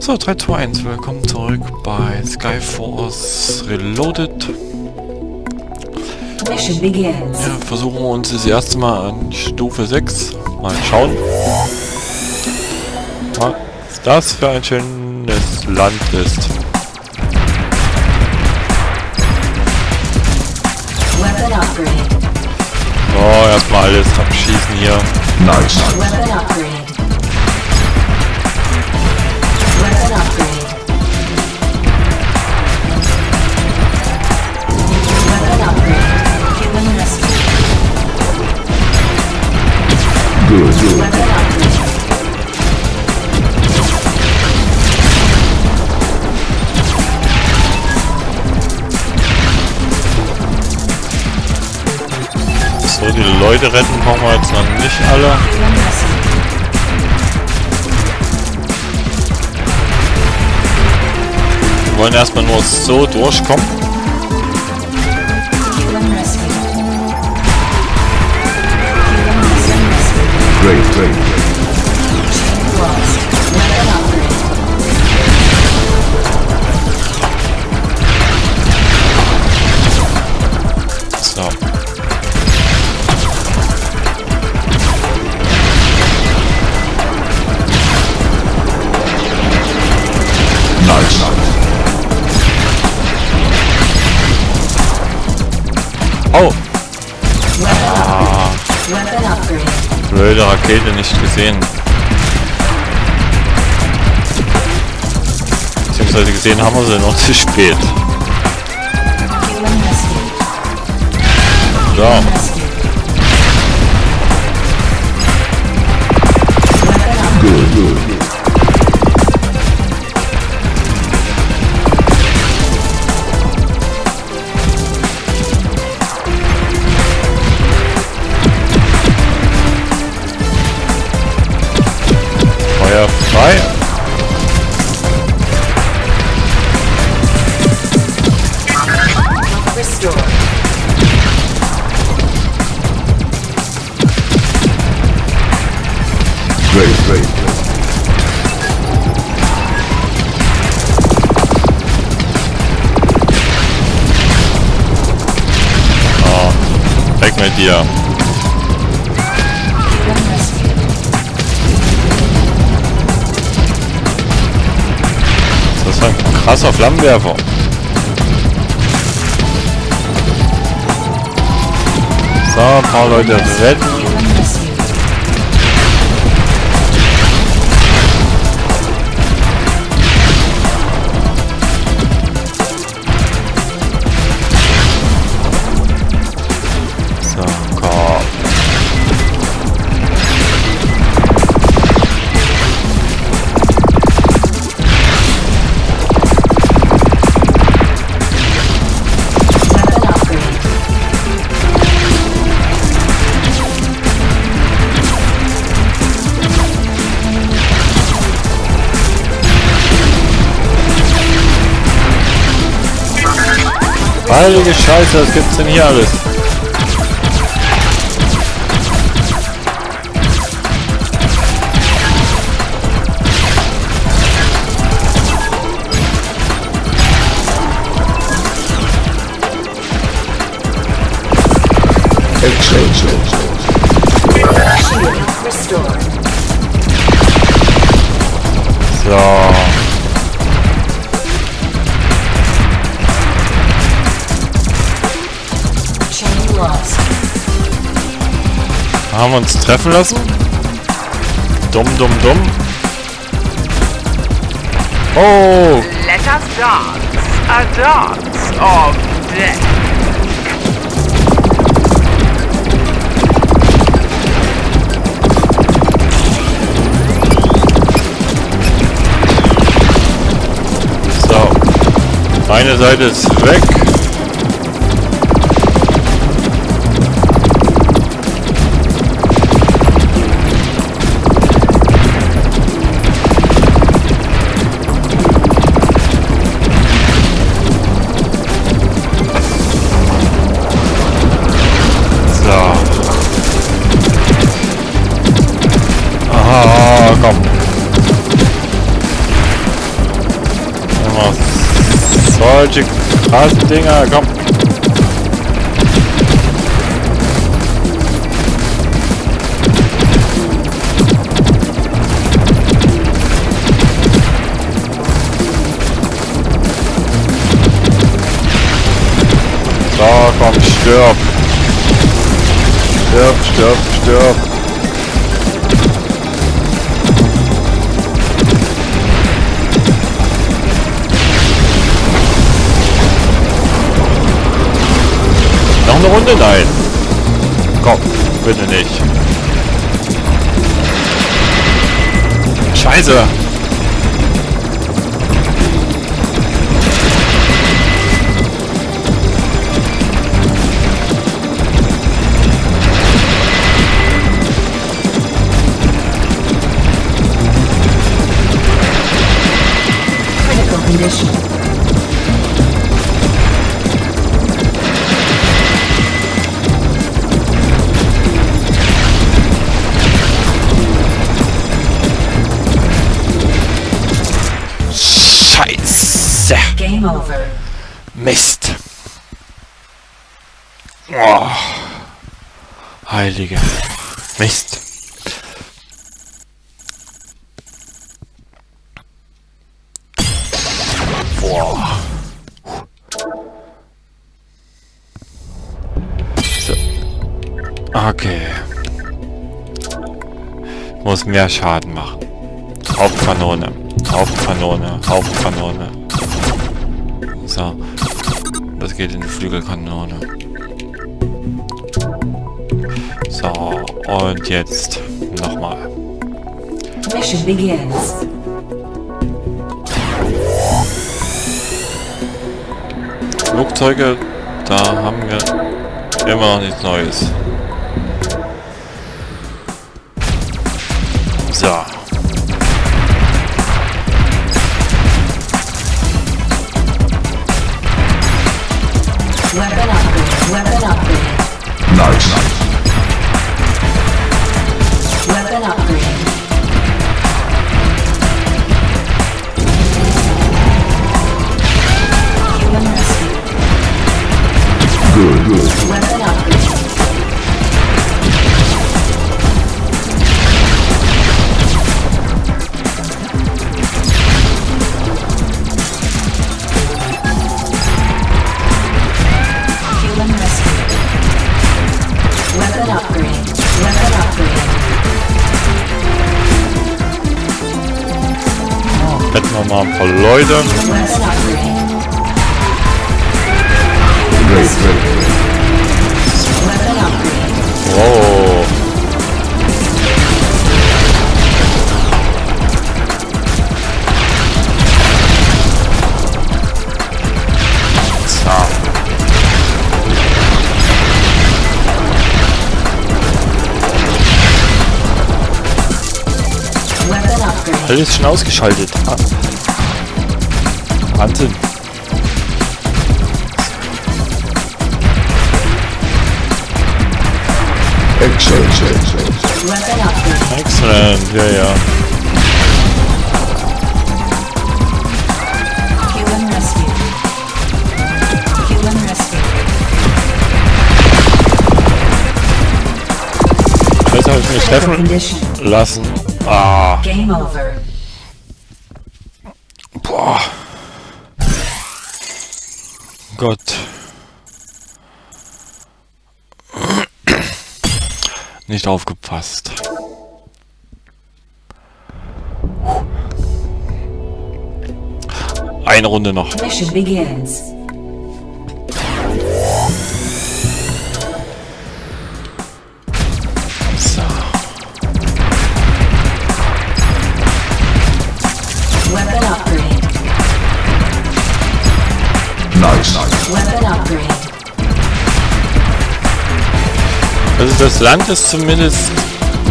So, 3, 2, 1, willkommen zurück bei Skyforce Reloaded. Ja, versuchen wir uns das erste Mal an Stufe 6. Mal schauen. Was das für ein schönes Land ist. Weapon upgrade. So, erstmal alles abschießen hier. Nice. So, die Leute retten brauchen wir jetzt noch nicht alle. Wir wollen erstmal nur so durchkommen. Great. Great. Lost. Weapon upgrade. So. Nice. Oh, blöde Rakete nicht gesehen. Beziehungsweise gesehen haben wir sie noch zu spät. So, ist ein krasser Flammenwerfer. So, ein paar Leute retten. Heilige Scheiße, was gibt's denn hier alles? Treffen lassen? Dumm, dumm, dumm. Oh, Let us dance a dance of death. so. Eine Seite ist weg. Solche krassen Dinger, komm. So, komm, stirb. Stirb, stirb, stirb. Eine Runde? Nein. Komm, bitte nicht. Scheiße. Oh. Heilige Mist. Boah. Okay. Muss mehr Schaden machen. Hauptkanone. Hauptkanone. Hauptkanone. So. Das geht in die Flügelkanone. So, und jetzt nochmal. Mission begins. Flugzeuge, da haben wir immer noch nichts Neues. Hätten wir mal ein paar Leute. Great, great. Alles schon ausgeschaltet. Ah. Wahnsinn. Excellent, excellent. Excellent. Ja, ja. Jetzt habe ich mich treffen lassen. Ah. Game over. Boah. Gott. Nicht aufgepasst. Eine Runde noch. Mission begins. Also das Land ist zumindest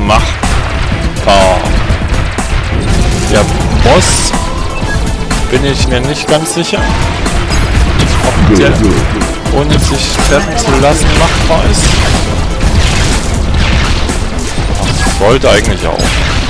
machbar. Der Boss bin ich mir nicht ganz sicher, ob der ohne sich treffen zu lassen machbar ist. Ach, Sollte eigentlich auch.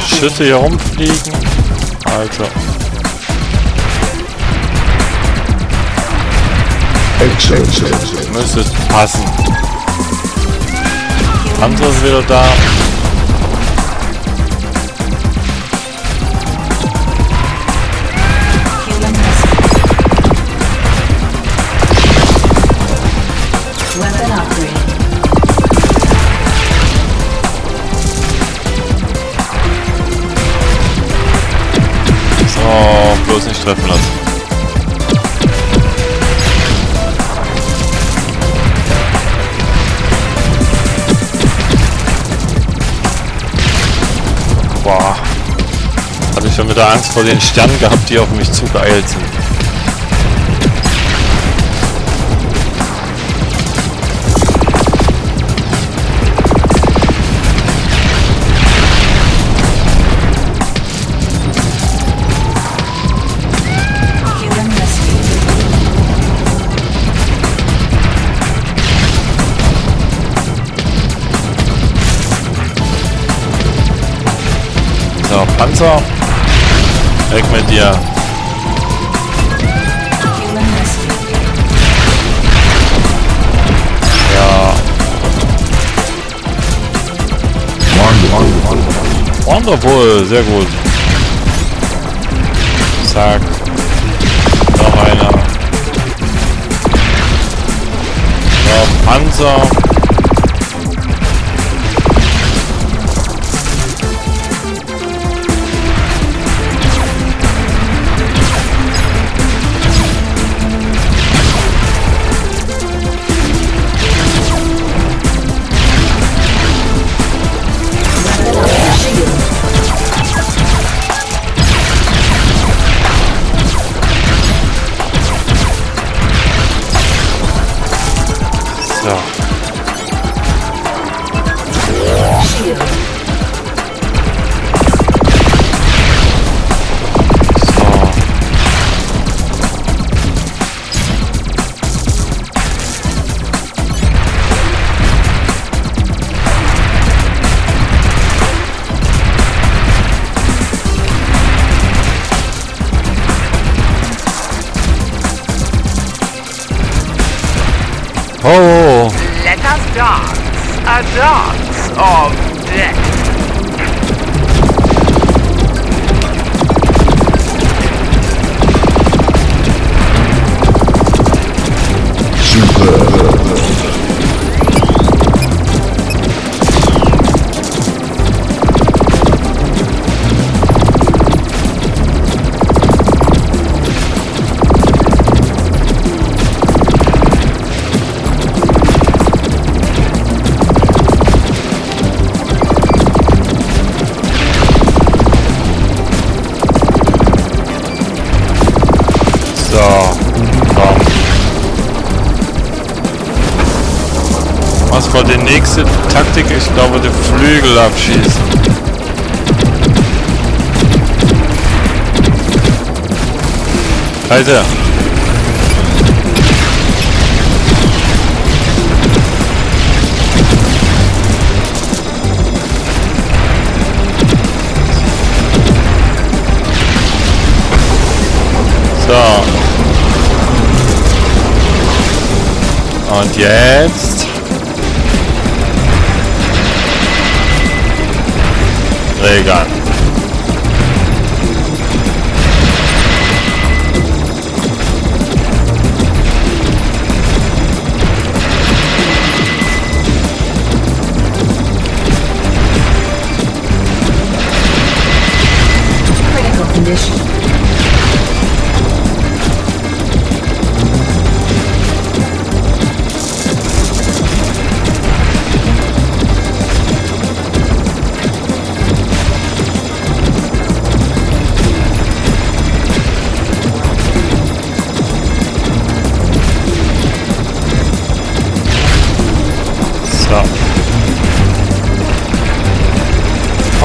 Schüsse hier rumfliegen. Also, Excellent. müsste passen. Panzer ist wieder da. Bloß nicht treffen lassen. Boah. Hatte ich schon wieder Angst vor den Sternen gehabt, die auf mich zugeeilt sind. So, Panzer. Weg mit dir. Ja. Wonderful. Sehr gut. Zack. Noch einer. So, Panzer. A of death. Superb. War die nächste Taktik? Ich glaube, die Flügel abschießen. Alter. So. Und jetzt. they got.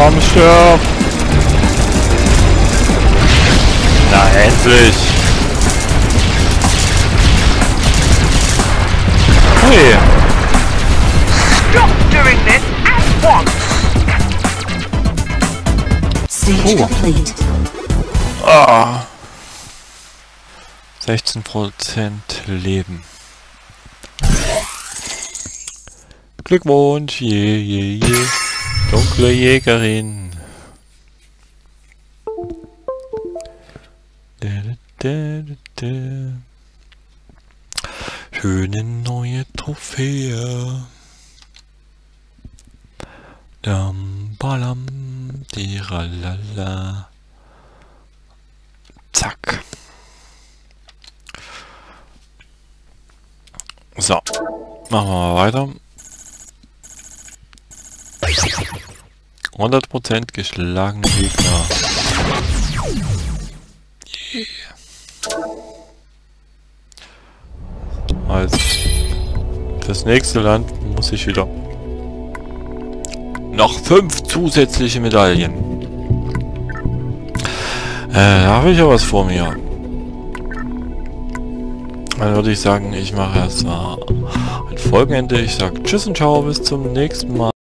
Komm, stirb! Na, endlich! Hui! Stop doing this at once. Stage Oh. complete. Ah. 16% Leben. Glückwunsch, je, je, je. Dunkle Jägerin. Schöne neue Trophäe. Dam, balam, diralala. Zack. So. Machen wir mal weiter. 100% geschlagene Gegner. Yeah. Also, das nächste Land muss ich wieder noch fünf zusätzliche Medaillen. Äh, da habe ich ja was vor mir. Dann würde ich sagen, ich mache erst ein Folgenende. Ich sage Tschüss und Ciao, bis zum nächsten Mal.